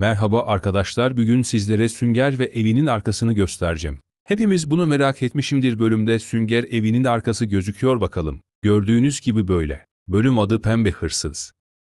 Merhaba arkadaşlar bugün sizlere Sünger ve evinin arkasını göstereceğim. Hepimiz bunu merak etmişimdir bölümde Sünger evinin arkası gözüküyor bakalım. Gördüğünüz gibi böyle. Bölüm adı Pembe Hırsız.